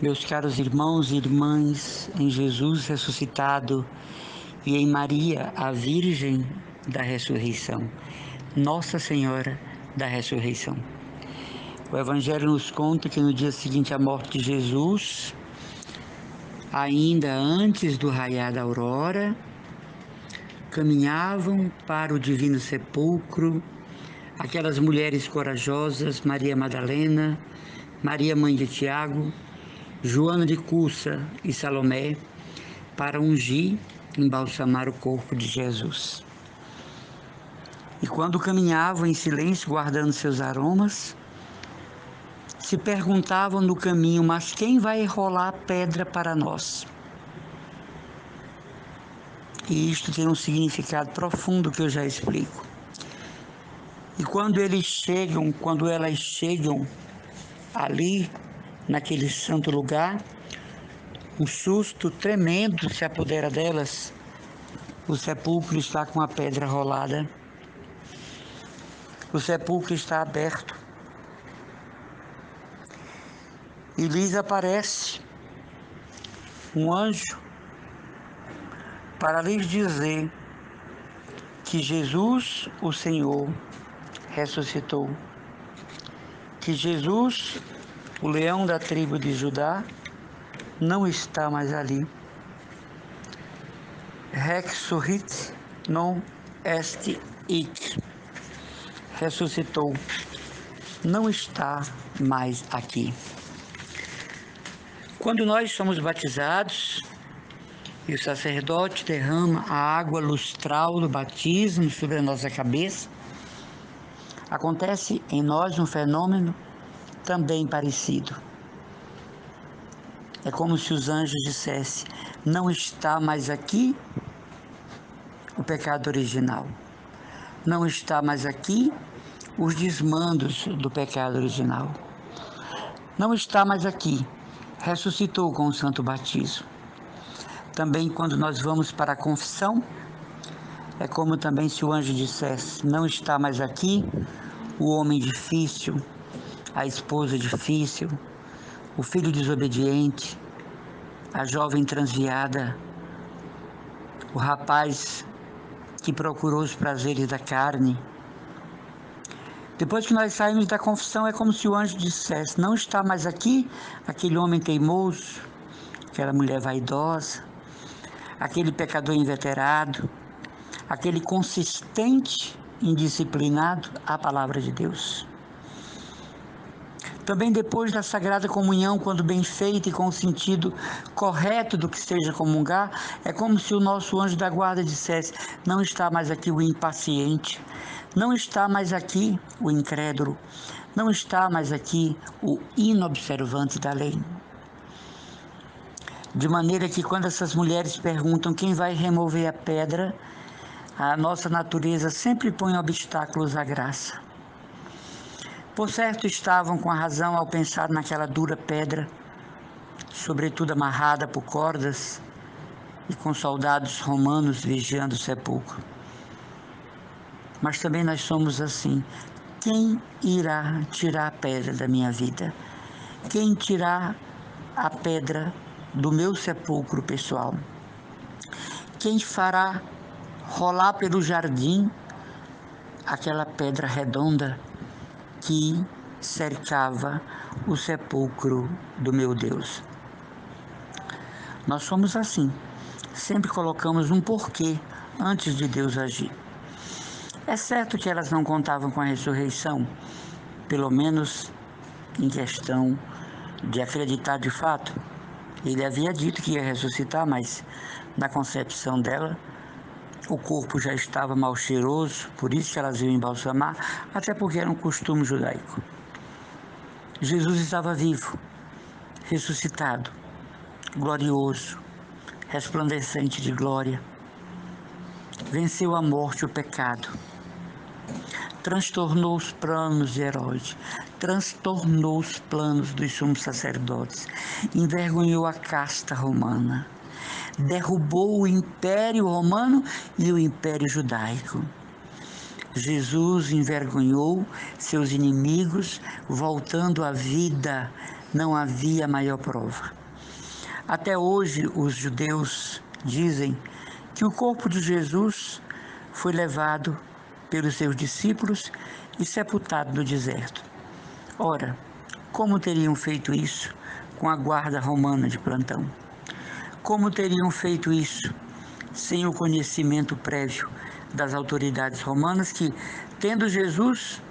Meus caros irmãos e irmãs, em Jesus ressuscitado e em Maria, a Virgem da ressurreição, Nossa Senhora da ressurreição. O Evangelho nos conta que no dia seguinte à morte de Jesus, ainda antes do raiar da aurora, caminhavam para o divino sepulcro aquelas mulheres corajosas, Maria Madalena, Maria mãe de Tiago, Joana de Cussa e Salomé, para ungir, embalsamar o corpo de Jesus. E quando caminhavam em silêncio, guardando seus aromas, se perguntavam no caminho: Mas quem vai rolar pedra para nós? E isto tem um significado profundo que eu já explico. E quando eles chegam, quando elas chegam ali, naquele santo lugar, um susto tremendo se apodera delas. O sepulcro está com a pedra rolada. O sepulcro está aberto. E lhes aparece um anjo para lhes dizer que Jesus, o Senhor, ressuscitou. Que Jesus, o leão da tribo de Judá, não está mais ali. Rexurrit non est hic. Ressuscitou. Não está mais aqui. Quando nós somos batizados e o sacerdote derrama a água lustral do batismo sobre a nossa cabeça, acontece em nós um fenômeno também parecido. É como se os anjos dissessem: não está mais aqui o pecado original, não está mais aqui os desmandos do pecado original, não está mais aqui, ressuscitou com o santo batismo. Também quando nós vamos para a confissão, é como também se o anjo dissesse: Não está mais aqui o homem difícil, a esposa difícil, o filho desobediente, a jovem transviada, o rapaz que procurou os prazeres da carne. Depois que nós saímos da confissão, é como se o anjo dissesse: Não está mais aqui aquele homem teimoso, aquela mulher vaidosa, aquele pecador inveterado, aquele consistente, indisciplinado à palavra de Deus. Também depois da Sagrada Comunhão, quando bem feita e com o sentido correto do que seja comungar, é como se o nosso anjo da guarda dissesse: não está mais aqui o impaciente, não está mais aqui o incrédulo, não está mais aqui o inobservante da lei. De maneira que quando essas mulheres perguntam quem vai remover a pedra, a nossa natureza sempre põe obstáculos à graça. Por certo, estavam com a razão ao pensar naquela dura pedra, sobretudo amarrada por cordas e com soldados romanos vigiando o sepulcro. Mas também nós somos assim. Quem irá tirar a pedra da minha vida? Quem tirar a pedra do meu sepulcro pessoal? Quem fará rolar pelo jardim aquela pedra redonda que cercava o sepulcro do meu Deus? Nós somos assim, sempre colocamos um porquê antes de Deus agir. É certo que elas não contavam com a ressurreição, pelo menos em questão de acreditar de fato, ele havia dito que ia ressuscitar, mas na concepção dela, o corpo já estava mal cheiroso, por isso elas iam embalsamar, até porque era um costume judaico. Jesus estava vivo, ressuscitado, glorioso, resplandecente de glória. Venceu a morte e o pecado. Transtornou os planos de Herodes, transtornou os planos dos sumos sacerdotes, envergonhou a casta romana, derrubou o império romano e o império judaico. Jesus envergonhou seus inimigos, voltando à vida não havia maior prova. Até hoje, os judeus dizem que o corpo de Jesus foi levado pelos seus discípulos e sepultado no deserto. Ora, como teriam feito isso com a guarda romana de plantão? Como teriam feito isso sem o conhecimento prévio das autoridades romanas que, tendo Jesus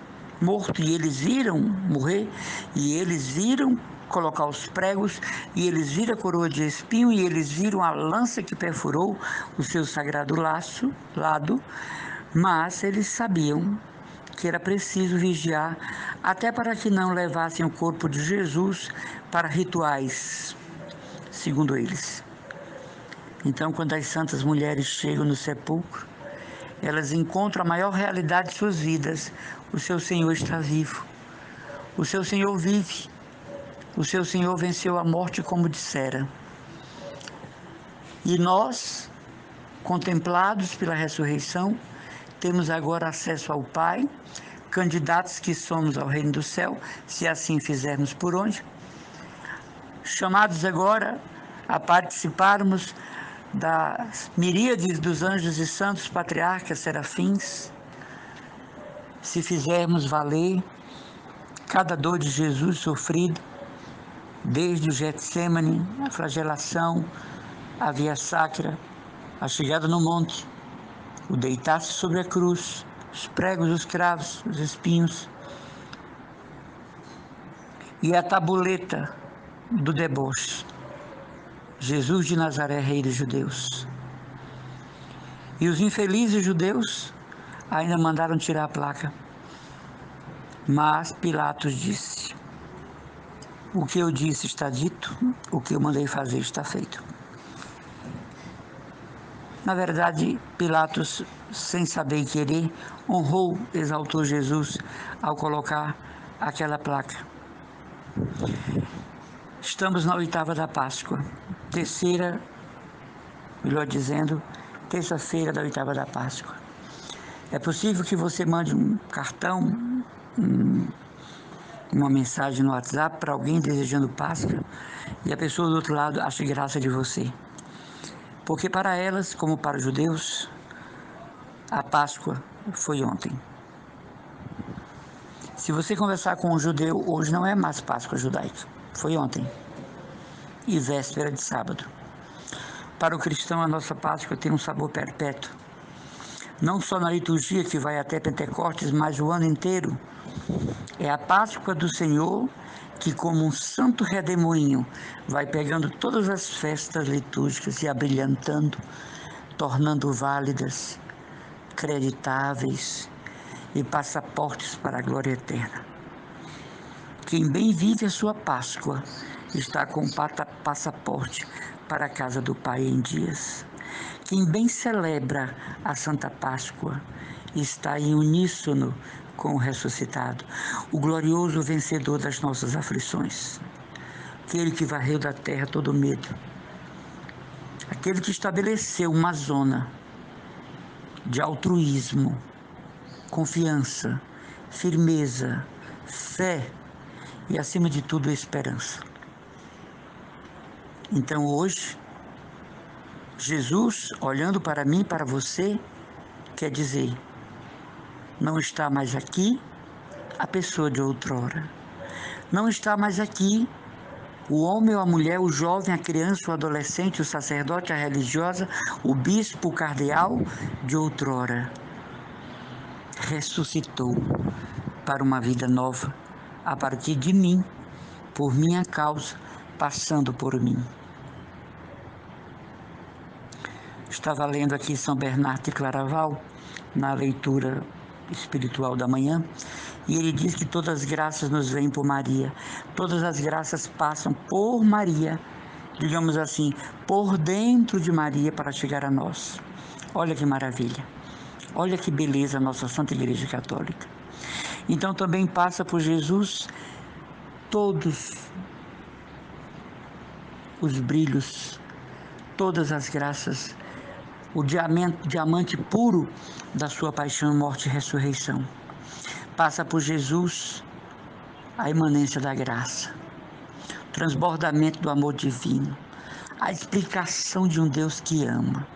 morto e eles viram morrer, e eles viram colocar os pregos, e eles viram a coroa de espinho, e eles viram a lança que perfurou o seu sagrado laço, lado, mas eles sabiam que era preciso vigiar, até para que não levassem o corpo de Jesus para rituais, segundo eles. Então, quando as santas mulheres chegam no sepulcro, elas encontram a maior realidade de suas vidas: o seu Senhor está vivo, o seu Senhor vive, o seu Senhor venceu a morte, como dissera. E nós, contemplados pela ressurreição, temos agora acesso ao Pai, candidatos que somos ao reino do céu, se assim fizermos por onde. Chamados agora a participarmos das miríades dos anjos e santos patriarcas serafins, se fizermos valer cada dor de Jesus sofrido, desde o Getsemane, a flagelação, a via sacra, a chegada no monte, o deitar-se sobre a cruz, os pregos, os cravos, os espinhos e a tabuleta do deboche. Jesus de Nazaré, rei dos judeus. E os infelizes judeus ainda mandaram tirar a placa. Mas Pilatos disse: O que eu disse está dito, o que eu mandei fazer está feito. Na verdade, Pilatos, sem saber e querer, honrou, exaltou Jesus ao colocar aquela placa. Estamos na oitava da Páscoa, terceira, melhor dizendo, terça-feira da oitava da Páscoa. É possível que você mande um cartão, um, uma mensagem no WhatsApp para alguém desejando Páscoa e a pessoa do outro lado ache graça de você. Porque para elas, como para os judeus, a Páscoa foi ontem. Se você conversar com um judeu, hoje não é mais Páscoa judaica, foi ontem. E véspera de sábado. Para o cristão, a nossa Páscoa tem um sabor perpétuo. Não só na liturgia que vai até Pentecostes, mas o ano inteiro. É a Páscoa do Senhor que, como um santo redemoinho, vai pegando todas as festas litúrgicas e abrilhantando, tornando válidas, creditáveis e passaportes para a glória eterna. Quem bem vive a sua Páscoa está com passaporte para a casa do Pai em dias. Quem bem celebra a Santa Páscoa está em uníssono com o ressuscitado, o glorioso vencedor das nossas aflições, aquele que varreu da terra todo medo, aquele que estabeleceu uma zona de altruísmo, confiança, firmeza, fé e, acima de tudo, esperança. Então, hoje, Jesus, olhando para mim, para você, quer dizer: não está mais aqui a pessoa de outrora. Não está mais aqui o homem ou a mulher, o jovem, a criança, o adolescente, o sacerdote, a religiosa, o bispo, o cardeal de outrora. Ressuscitou para uma vida nova a partir de mim, por minha causa, passando por mim. Estava lendo aqui São Bernardo de Claraval, na leitura espiritual da manhã, e ele diz que todas as graças nos vêm por Maria, todas as graças passam por Maria, digamos assim, por dentro de Maria para chegar a nós. Olha que maravilha, olha que beleza a nossa Santa Igreja Católica. Então também passa por Jesus todos os brilhos, todas as graças o diamante, diamante puro da sua paixão, morte e ressurreição. Passa por Jesus a imanência da graça. transbordamento do amor divino, a explicação de um Deus que ama,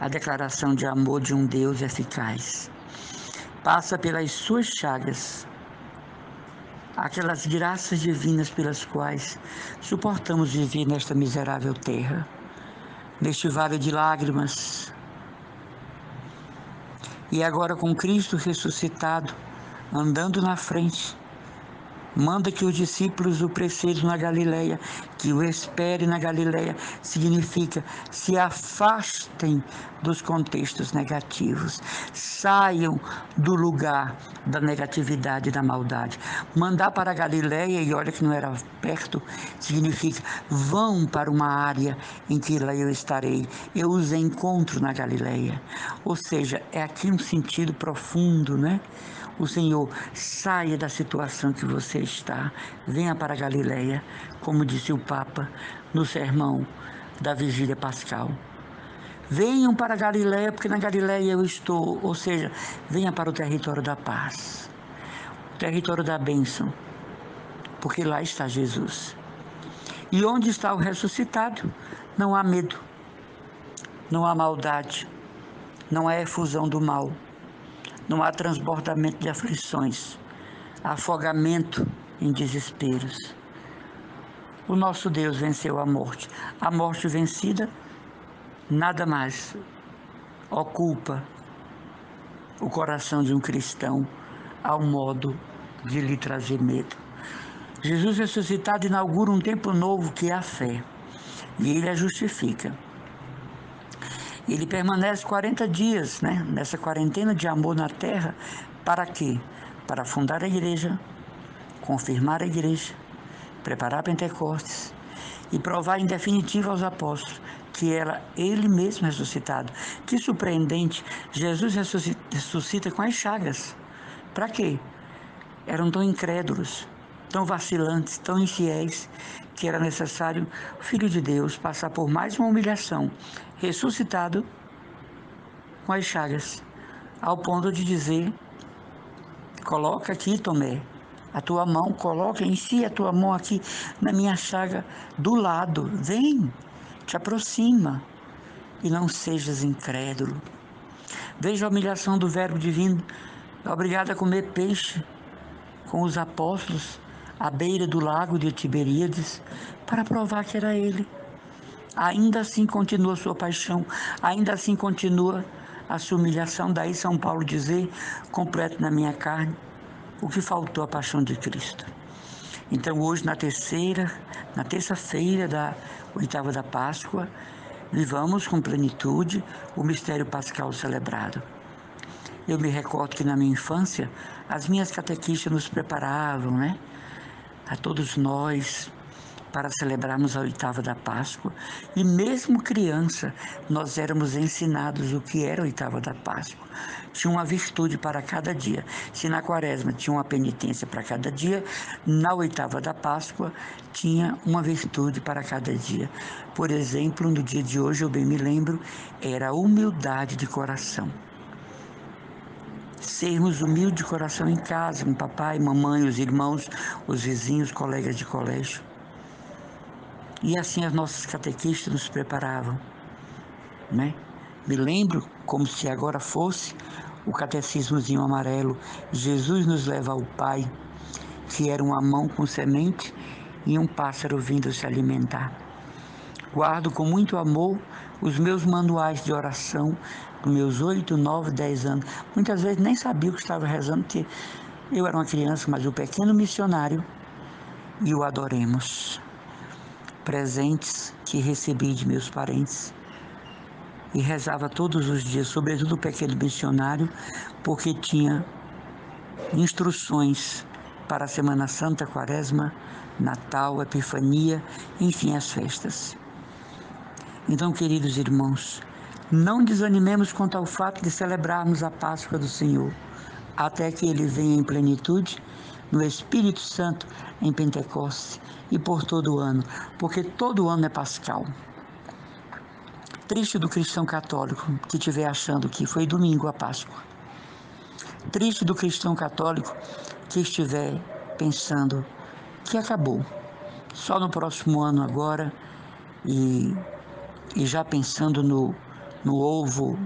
a declaração de amor de um Deus eficaz. Passa pelas suas chagas, aquelas graças divinas pelas quais suportamos viver nesta miserável terra, neste vale de lágrimas. E agora, com Cristo ressuscitado, andando na frente, Manda que os discípulos o precedam na Galileia, que o espere na Galileia, significa se afastem dos contextos negativos, saiam do lugar da negatividade e da maldade. Mandar para a Galileia, e olha que não era perto, significa vão para uma área em que lá eu estarei, eu os encontro na Galileia. Ou seja, é aqui um sentido profundo, né? O Senhor saia da situação que você está, venha para a Galileia, como disse o Papa no sermão da Vigília Pascal. Venham para a Galileia, porque na Galileia eu estou, ou seja, venha para o território da paz, o território da bênção, porque lá está Jesus. E onde está o ressuscitado? Não há medo, não há maldade, não há efusão do mal não há transbordamento de aflições, afogamento em desesperos. O nosso Deus venceu a morte. A morte vencida, nada mais ocupa o coração de um cristão ao modo de lhe trazer medo. Jesus ressuscitado inaugura um tempo novo que é a fé, e ele a justifica. Ele permanece 40 dias né, nessa quarentena de amor na terra. Para quê? Para fundar a igreja, confirmar a igreja, preparar Pentecostes e provar em definitivo aos apóstolos que era ele mesmo ressuscitado. Que surpreendente! Jesus ressuscita com as chagas. Para quê? Eram tão incrédulos, tão vacilantes, tão infiéis, que era necessário o Filho de Deus passar por mais uma humilhação, ressuscitado com as chagas, ao ponto de dizer: Coloca aqui, Tomé, a tua mão, coloca em si a tua mão aqui na minha chaga do lado, vem, te aproxima e não sejas incrédulo. Veja a humilhação do Verbo divino, obrigado a comer peixe com os apóstolos à beira do lago de Tiberíades para provar que era ele. Ainda assim continua sua paixão, ainda assim continua a sua humilhação. Daí São Paulo dizer, completo na minha carne, o que faltou a paixão de Cristo. Então hoje na terceira, na terça-feira da oitava da Páscoa, vivamos com plenitude o mistério pascal celebrado. Eu me recordo que na minha infância as minhas catequistas nos preparavam, né? A todos nós para celebrarmos a oitava da Páscoa. E mesmo criança, nós éramos ensinados o que era a oitava da Páscoa. Tinha uma virtude para cada dia. Se na quaresma tinha uma penitência para cada dia, na oitava da Páscoa tinha uma virtude para cada dia. Por exemplo, no dia de hoje, eu bem me lembro, era a humildade de coração sermos humildes de coração em casa, com papai, mamãe, os irmãos, os vizinhos, colegas de colégio. E assim as nossas catequistas nos preparavam. Né? Me lembro, como se agora fosse, o catecismozinho amarelo, Jesus nos leva ao Pai, que era uma mão com semente e um pássaro vindo se alimentar. Guardo com muito amor os meus manuais de oração, com meus oito, nove, dez anos. Muitas vezes nem sabia o que estava rezando, porque eu era uma criança, mas o pequeno missionário e o adoremos. Presentes que recebi de meus parentes e rezava todos os dias, sobretudo o pequeno missionário, porque tinha instruções para a Semana Santa, Quaresma, Natal, Epifania, enfim, as festas. Então, queridos irmãos, não desanimemos quanto ao fato de celebrarmos a Páscoa do Senhor, até que ele venha em plenitude no Espírito Santo em Pentecostes e por todo o ano, porque todo ano é pascal. Triste do cristão católico que estiver achando que foi domingo a Páscoa. Triste do cristão católico que estiver pensando que acabou, só no próximo ano agora e, e já pensando no, no ovo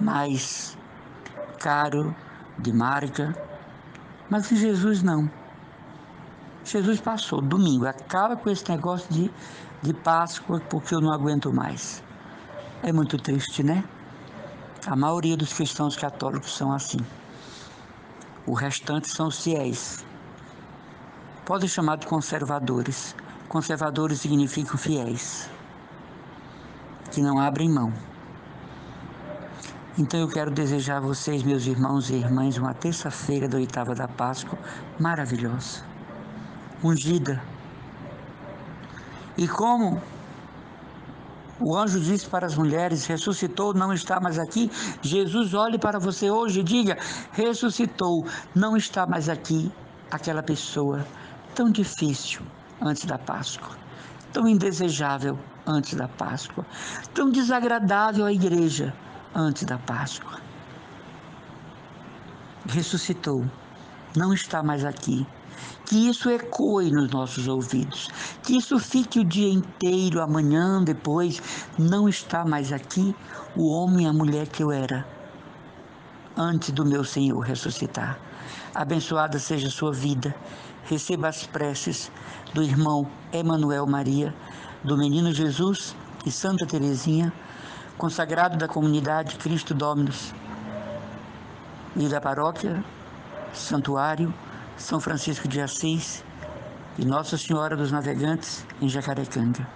mais caro de marca. Mas Jesus não. Jesus passou, domingo, acaba com esse negócio de, de Páscoa porque eu não aguento mais. É muito triste, né? A maioria dos cristãos católicos são assim. O restante são fiéis. Podem chamar de conservadores. Conservadores significam fiéis, que não abrem mão. Então eu quero desejar a vocês, meus irmãos e irmãs, uma terça-feira da oitava da Páscoa maravilhosa, ungida. E como o anjo disse para as mulheres: ressuscitou, não está mais aqui. Jesus olhe para você hoje e diga: ressuscitou, não está mais aqui. Aquela pessoa tão difícil antes da Páscoa, tão indesejável antes da Páscoa, tão desagradável à igreja antes da Páscoa. Ressuscitou, não está mais aqui. Que isso ecoe nos nossos ouvidos, que isso fique o dia inteiro, amanhã, depois. Não está mais aqui o homem e a mulher que eu era antes do meu Senhor ressuscitar. Abençoada seja a sua vida. Receba as preces do irmão Emanuel Maria, do menino Jesus e Santa Teresinha consagrado da comunidade Cristo Dominus e da paróquia Santuário São Francisco de Assis e Nossa Senhora dos Navegantes em Jacarecanga.